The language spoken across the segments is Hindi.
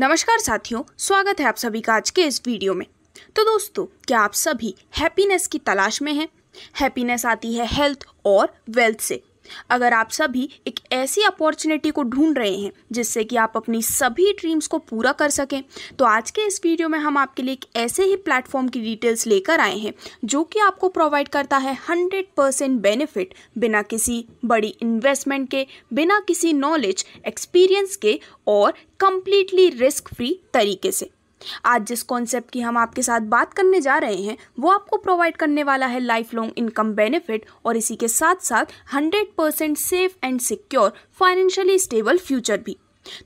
नमस्कार साथियों, स्वागत है आप सभी का आज के इस वीडियो में। तो दोस्तों, क्या आप सभी हैप्पीनेस की तलाश में हैं? हैप्पीनेस आती है हेल्थ और वेल्थ से। अगर आप सभी एक ऐसी अपॉर्चुनिटी को ढूंढ रहे हैं जिससे कि आप अपनी सभी ड्रीम्स को पूरा कर सकें तो आज के इस वीडियो में हम आपके लिए एक ऐसे ही प्लेटफॉर्म की डिटेल्स लेकर आए हैं जो कि आपको प्रोवाइड करता है हंड्रेड परसेंट बेनिफिट बिना किसी बड़ी इन्वेस्टमेंट के, बिना किसी नॉलेज एक्सपीरियंस के और कंप्लीटली रिस्क फ्री तरीके से। आज जिस कॉन्सेप्ट की हम आपके साथ बात करने जा रहे हैं, वो आपको प्रोवाइड करने वाला है लाइफ लॉन्ग इनकम बेनिफिट और इसी के साथ साथ hundred percent safe and secure financially stable future भी।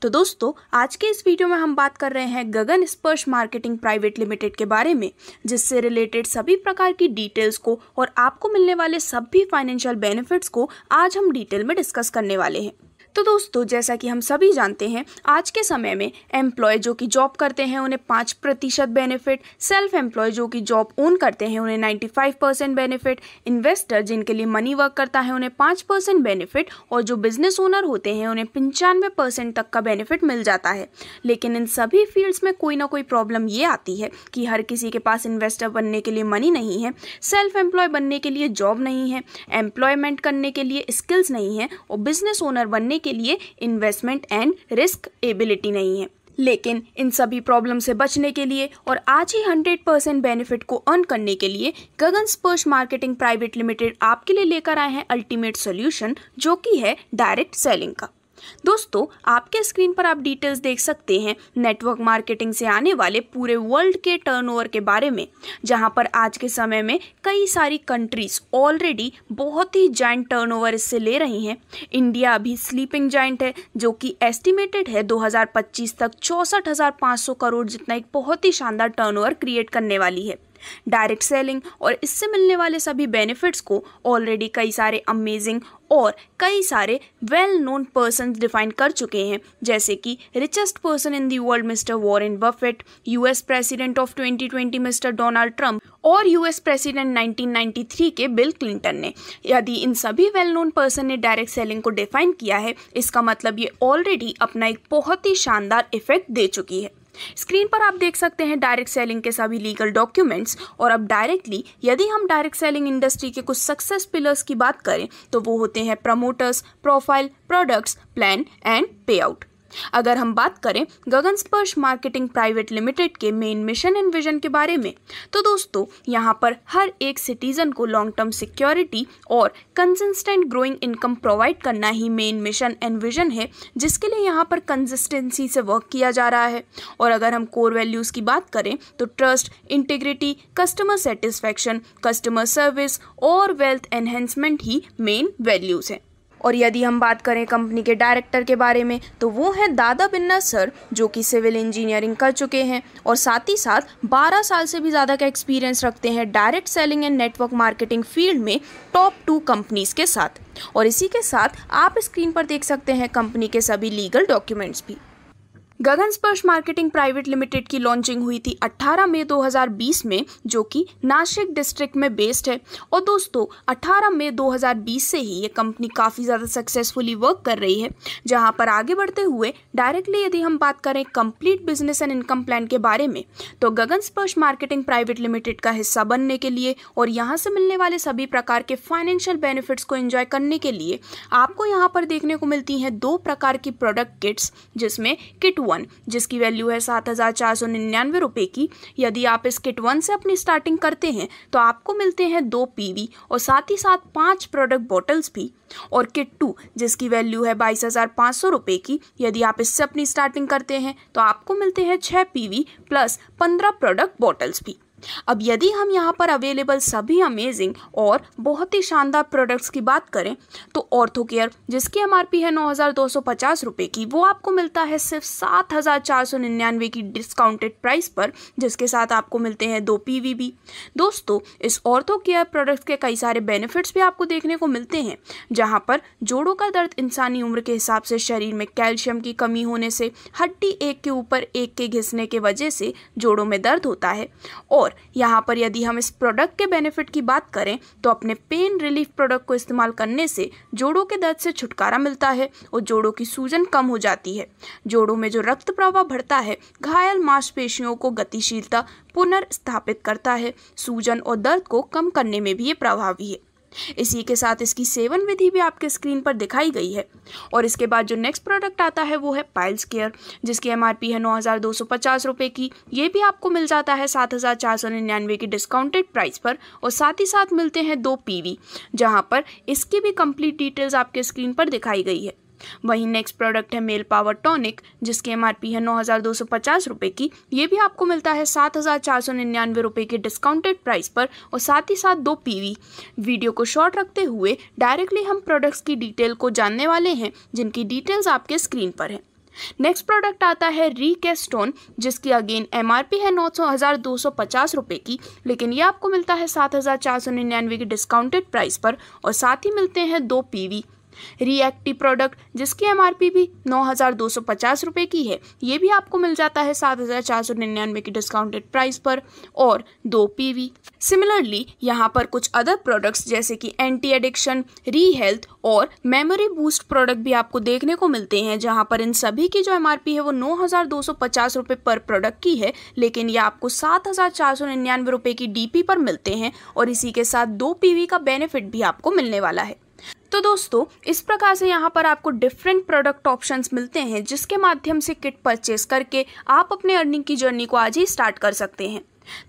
तो दोस्तों, आज के इस वीडियो में हम बात कर रहे हैं गगन स्पर्श मार्केटिंग प्राइवेट लिमिटेड के बारे में, जिससे रिलेटेड सभी प्रकार की डिटेल्स को और आपको मिलने वाले सभी फाइनेंशियल बेनिफिट्स को आज हम डिटेल में डिस्कस करने वाले हैं। तो दोस्तों, जैसा कि हम सभी जानते हैं, आज के समय में एम्प्लॉय जो कि जॉब करते हैं, उन्हें पाँच प्रतिशत बेनिफिट सेल्फ एम्प्लॉय जो कि जॉब ओन करते हैं, उन्हें ninety five percent benefit investor जिनके लिए मनी वर्क करता है, उन्हें पाँच परसेंट बेनिफिट और जो बिज़नेस ओनर होते हैं, उन्हें पंचानवे परसेंट तक का बेनिफिट मिल जाता है। लेकिन इन सभी फील्ड्स में कोई ना कोई प्रॉब्लम ये आती है कि हर किसी के पास इन्वेस्टर बनने के लिए मनी नहीं है सेल्फ एम्प्लॉय बनने के लिए जॉब नहीं है एम्प्लॉयमेंट करने के लिए स्किल्स नहीं है, और बिज़नेस ओनर बनने के लिए इन्वेस्टमेंट एंड रिस्क एबिलिटी नहीं है। लेकिन इन सभी प्रॉब्लम से बचने के लिए और आज ही 100 परसेंट बेनिफिट को अर्न करने के लिए गगन स्पर्श मार्केटिंग प्राइवेट लिमिटेड आपके लिए लेकर आए हैं अल्टीमेट सोल्यूशन जो कि है डायरेक्ट सेलिंग का। दोस्तों, आपके स्क्रीन पर आप डिटेल्स देख सकते हैं नेटवर्क मार्केटिंग से आने वाले पूरे वर्ल्ड के टर्नओवर के बारे में, जहाँ पर आज के समय में कई सारी कंट्रीज़ ऑलरेडी बहुत ही जॉइंट टर्नओवर इससे ले रही हैं। इंडिया अभी स्लीपिंग जॉइंट है, जो कि एस्टिमेटेड है 2025 तक चौंसठ करोड़ जितना एक बहुत ही शानदार टर्नओवर क्रिएट करने वाली है। डायरेक्ट सेलिंग और इससे मिलने वाले सभी बेनिफिट्स को ऑलरेडी कई सारे अमेजिंग और कई सारे वेल नोन पर्सन डिफाइन कर चुके हैं। जैसे कि richest person in the world mister Warren Buffett US president of 2020 mister Donald Trump और यूएस प्रेसिडेंट 1993 के बिल क्लिंटन ने। यदि इन सभी वेल नोन पर्सन ने डायरेक्ट सेलिंग को डिफाइन किया है, इसका मतलब ये ऑलरेडी अपना एक बहुत ही शानदार इफ़ेक्ट दे चुकी है। स्क्रीन पर आप देख सकते हैं डायरेक्ट सेलिंग के सभी लीगल डॉक्यूमेंट्स और अब डायरेक्टली यदि हम डायरेक्ट सेलिंग इंडस्ट्री के कुछ सक्सेस पिलर्स की बात करें तो वो होते हैं promoters profile products plan and payout अगर हम बात करें Gagan Sparsh marketing private limited के मेन मिशन एंड विजन के बारे में तो दोस्तों, यहाँ पर हर एक सिटीजन को लॉन्ग टर्म सिक्योरिटी और कंसिस्टेंट ग्रोइंग इनकम प्रोवाइड करना ही मेन मिशन एंड विजन है, जिसके लिए यहाँ पर कंसिस्टेंसी से वर्क किया जा रहा है। और अगर हम कोर वैल्यूज़ की बात करें तो trust integrity customer satisfaction customer service और वेल्थ एनहेंसमेंट ही मेन वैल्यूज़ हैं। और यदि हम बात करें कंपनी के डायरेक्टर के बारे में तो वो हैं दादा बिन्ना सर, जो कि सिविल इंजीनियरिंग कर चुके हैं और साथ ही साथ 12 साल से भी ज़्यादा का एक्सपीरियंस रखते हैं direct selling and network marketing field में टॉप टू कंपनीज़ के साथ। और इसी के साथ आप स्क्रीन पर देख सकते हैं कंपनी के सभी लीगल डॉक्यूमेंट्स भी। Gagan Sparsh marketing private limited की लॉन्चिंग हुई थी 18 मई 2020 में, जो कि नासिक डिस्ट्रिक्ट में बेस्ड है। और दोस्तों 18 मई 2020 से ही ये कंपनी काफ़ी ज़्यादा सक्सेसफुली वर्क कर रही है, जहाँ पर आगे बढ़ते हुए डायरेक्टली यदि हम बात करें complete business and income plan के बारे में तो गगन स्पर्श मार्केटिंग प्राइवेट लिमिटेड का हिस्सा बनने के लिए और यहाँ से मिलने वाले सभी प्रकार के फाइनेंशियल बेनिफिट्स को एंजॉय करने के लिए आपको यहाँ पर देखने को मिलती हैं दो प्रकार की प्रोडक्ट किट्स जिसमें किट वन जिसकी वैल्यू है सात हज़ार चार सौ निन्यानवे रुपये की। यदि आप इस किट वन से अपनी स्टार्टिंग करते हैं तो आपको मिलते हैं दो पीवी और साथ ही साथ पाँच प्रोडक्ट बॉटल्स भी। और किट टू जिसकी वैल्यू है बाईस हज़ार पाँच सौ रुपये की, यदि आप इससे अपनी स्टार्टिंग करते हैं तो आपको मिलते हैं छः पीवी प्लस पंद्रह प्रोडक्ट बॉटल्स भी। अब यदि हम यहाँ पर अवेलेबल सभी अमेजिंग और बहुत ही शानदार प्रोडक्ट्स की बात करें तो ऑर्थो केयर जिसकी एमआरपी है नौ हज़ार दो सौ पचास रुपये की, वो आपको मिलता है सिर्फ़ सात हज़ार चार सौ निन्यानवे की डिस्काउंटेड प्राइस पर, जिसके साथ आपको मिलते हैं दो पी वी भी दोस्तों, इस ऑर्थो केयर प्रोडक्ट्स के कई सारे बेनिफिट्स भी आपको देखने को मिलते हैं, जहाँ पर जोड़ों का दर्द इंसानी उम्र के हिसाब से शरीर में कैल्शियम की कमी होने से, हड्डी एक के ऊपर एक के घिसने के वजह से जोड़ों में दर्द होता है, और और यहाँ पर यदि हम इस प्रोडक्ट के बेनिफिट की बात करें तो अपने पेन रिलीफ प्रोडक्ट को इस्तेमाल करने से जोड़ों के दर्द से छुटकारा मिलता है और जोड़ों की सूजन कम हो जाती है। जोड़ों में जो रक्त प्रवाह बढ़ता है, घायल मांसपेशियों को गतिशीलता पुनर्स्थापित करता है। सूजन और दर्द को कम करने में भी ये प्रभावी है। इसी के साथ इसकी सेवन विधि भी आपके स्क्रीन पर दिखाई गई है। और इसके बाद जो नेक्स्ट प्रोडक्ट आता है वो है पाइल्स केयर जिसकी एमआरपी है नौ हज़ार की। ये भी आपको मिल जाता है सात हज़ार चार सौ निन्यानवे की डिस्काउंटेड प्राइस पर और साथ ही साथ मिलते हैं दो पीवी जहाँ पर इसकी भी कंप्लीट डिटेल्स आपके स्क्रीन पर दिखाई गई है। वहीं नेक्स्ट प्रोडक्ट है मेल पावर टॉनिक जिसकी एम है नौ रुपये की। ये भी आपको मिलता है सात रुपये की डिस्काउंटेड प्राइस पर और साथ ही साथ दो पीवी वीडियो को शॉर्ट रखते हुए डायरेक्टली हम प्रोडक्ट्स की डिटेल को जानने वाले हैं, जिनकी डिटेल्स आपके स्क्रीन पर है। नेक्स्ट प्रोडक्ट आता है री रीकेस्टोन जिसकी अगेन एमआरपी है नौ सौ हज़ार दो सौ पचास रुपये की, लेकिन ये आपको मिलता है सात हज़ार चार सौ निन्यानवे की डिस्काउंटेड प्राइस पर और साथ ही मिलते हैं दो पीवी रिएक्टिव प्रोडक्ट जिसकी एमआरपी भी नौ हज़ार दो सौ पचास रुपये की है, ये भी आपको मिल जाता है सात हज़ार चार सौ निन्यानवे की डिस्काउंटेड प्राइस पर और दो पीवी सिमिलरली यहाँ पर कुछ अदर प्रोडक्ट्स जैसे कि एंटी एडिक्शन री हेल्थ और मेमोरी बूस्ट प्रोडक्ट भी आपको देखने को मिलते हैं, जहाँ पर इन सभी की जो एमआरपी है वो नौ हज़ार दो सौ पचास रुपये पर प्रोडक्ट की है, लेकिन ये आपको सात हज़ार चार सौ निन्यानवे रुपये की डीपी पर मिलते हैं और इसी के साथ दो पीवी का बेनिफिट भी आपको मिलने वाला है। तो दोस्तों, इस प्रकार से यहाँ पर आपको डिफरेंट प्रोडक्ट ऑप्शंस मिलते हैं, जिसके माध्यम से किट परचेस करके आप अपने अर्निंग की जर्नी को आज ही स्टार्ट कर सकते हैं।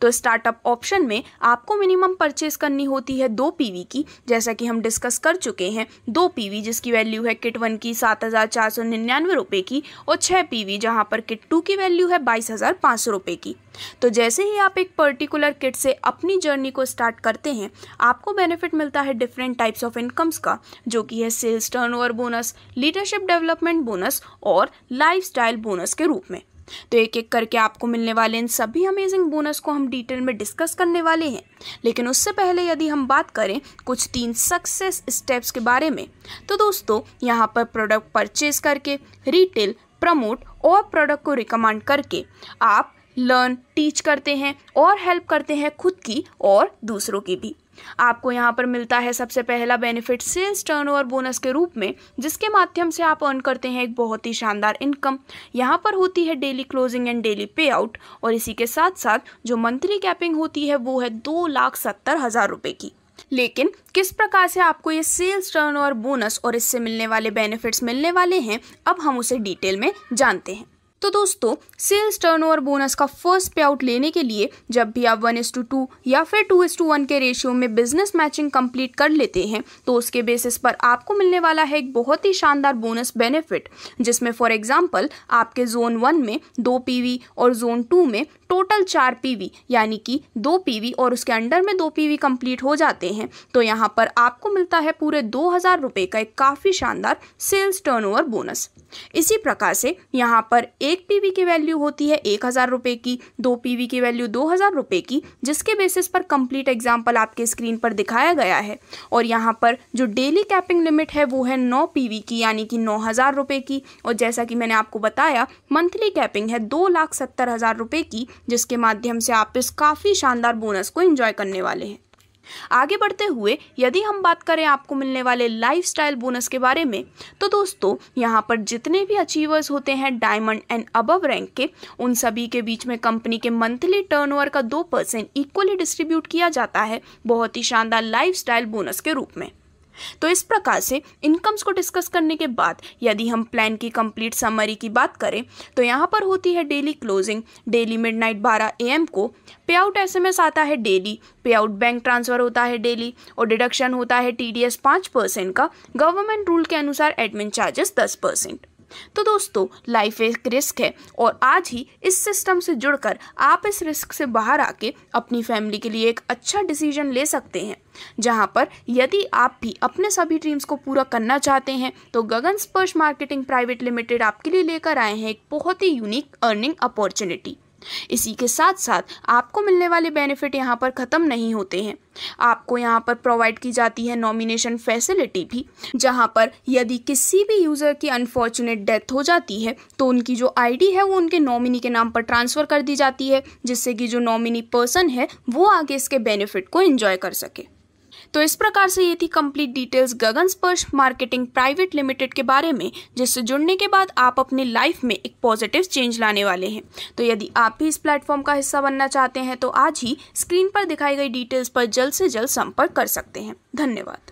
तो स्टार्टअप ऑप्शन में आपको मिनिमम परचेज करनी होती है दो पीवी की, जैसा कि हम डिस्कस कर चुके हैं। दो पीवी जिसकी वैल्यू है किट वन की सात हज़ार चार सौ निन्यानवे रुपये की और छः पीवी जहाँ पर किट टू की वैल्यू है बाईस हज़ार पाँच सौ रुपये की। तो जैसे ही आप एक पर्टिकुलर किट से अपनी जर्नी को स्टार्ट करते हैं, आपको बेनिफिट मिलता है डिफरेंट टाइप्स ऑफ़ इनकम्स का, जो कि है sales turnover bonus leadership development bonus और लाइफस्टाइल बोनस के रूप में। तो एक एक करके आपको मिलने वाले इन सभी अमेजिंग बोनस को हम डिटेल में डिस्कस करने वाले हैं। लेकिन उससे पहले यदि हम बात करें कुछ तीन सक्सेस स्टेप्स के बारे में तो दोस्तों, यहाँ पर प्रोडक्ट परचेज करके रिटेल प्रमोट और प्रोडक्ट को रिकमेंड करके आप लर्न, टीच करते हैं और हेल्प करते हैं खुद की और दूसरों की भी। आपको यहाँ पर मिलता है सबसे पहला बेनिफिट सेल्स टर्नओवर बोनस के रूप में, जिसके माध्यम से आप अर्न करते हैं एक बहुत ही शानदार इनकम। यहाँ पर होती है daily closing and daily pay out और इसी के साथ साथ जो मंथली कैपिंग होती है वो है दो लाख सत्तर हज़ार रुपये की। लेकिन किस प्रकार से आपको ये सेल्स टर्नओवर बोनस और इससे मिलने वाले बेनिफिट्स मिलने वाले हैं, अब हम उसे डिटेल में जानते हैं। तो दोस्तों सेल्स टर्नओवर बोनस का फ़र्स्ट पे आउट लेने के लिए जब भी आप वन इस टू टू या फिर टू इस टू वन के रेशियो में बिज़नेस मैचिंग कंप्लीट कर लेते हैं तो उसके बेसिस पर आपको मिलने वाला है एक बहुत ही शानदार बोनस बेनिफिट जिसमें फॉर एग्ज़ाम्पल आपके जोन वन में दो पीवी और जोन टू में टोटल चार पीवी यानी कि दो पीवी और उसके अंडर में दो पीवी कंप्लीट हो जाते हैं। तो यहाँ पर आपको मिलता है पूरे दो हज़ार रुपये का एक काफ़ी शानदार सेल्स टर्नओवर बोनस इसी प्रकार से यहाँ पर एक पीवी की वैल्यू होती है एक हज़ार रुपये की, दो पीवी की वैल्यू दो हज़ार रुपये की, जिसके बेसिस पर कंप्लीट एग्ज़ाम्पल आपके स्क्रीन पर दिखाया गया है। और यहाँ पर जो डेली कैपिंग लिमिट है, वो है नौ पीवी की, यानी कि नौ हज़ार रुपये की। और जैसा कि मैंने आपको बताया मंथली कैपिंग है दो लाख सत्तर हज़ार रुपये की, जिसके माध्यम से आप इस काफ़ी शानदार बोनस को एंजॉय करने वाले हैं। आगे बढ़ते हुए, यदि हम बात करें आपको मिलने वाले लाइफस्टाइल बोनस के बारे में तो दोस्तों, यहाँ पर जितने भी अचीवर्स होते हैं डायमंड एंड अबव रैंक के, उन सभी के बीच में कंपनी के मंथली टर्नओवर का दो परसेंट इक्वली डिस्ट्रीब्यूट किया जाता है, बहुत ही शानदार लाइफस्टाइल बोनस के रूप में। तो इस प्रकार से इनकम्स को डिस्कस करने के बाद, यदि हम प्लान की कंप्लीट समरी की बात करें तो यहाँ पर होती है डेली क्लोजिंग डेली मिडनाइट बारह एम को पे आउट एस आता है daily pay out bank transfer होता है डेली और डिडक्शन होता है टी डी एस का गवर्नमेंट रूल के अनुसार एडमिन चार्जेस दस परसेंट तो दोस्तों लाइफ एक रिस्क है और आज ही इस सिस्टम से जुड़कर आप इस रिस्क से बाहर आके अपनी फैमिली के लिए एक अच्छा डिसीज़न ले सकते हैं। जहाँ पर यदि आप भी अपने सभी ड्रीम्स को पूरा करना चाहते हैं तो गगन स्पर्श मार्केटिंग प्राइवेट लिमिटेड आपके लिए लेकर आए हैं एक बहुत ही यूनिक अर्निंग अपॉर्चुनिटी इसी के साथ साथ आपको मिलने वाले बेनिफिट यहाँ पर ख़त्म नहीं होते हैं। आपको यहाँ पर प्रोवाइड की जाती है नॉमिनेशन फैसिलिटी भी, जहाँ पर यदि किसी भी यूज़र की अनफॉर्चुनेट डेथ हो जाती है तो उनकी जो आईडी है वो उनके नॉमिनी के नाम पर ट्रांसफ़र कर दी जाती है, जिससे कि जो नॉमिनी पर्सन है, वो आगे इसके बेनिफिट को इन्जॉय कर सके। तो इस प्रकार से ये थी कंप्लीट डिटेल्स गगन स्पर्श मार्केटिंग प्राइवेट लिमिटेड के बारे में, जिससे जुड़ने के बाद आप अपनी लाइफ में एक पॉजिटिव चेंज लाने वाले हैं। तो यदि आप भी इस प्लेटफॉर्म का हिस्सा बनना चाहते हैं तो आज ही स्क्रीन पर दिखाई गई डिटेल्स पर जल्द से जल्द संपर्क कर सकते हैं। धन्यवाद।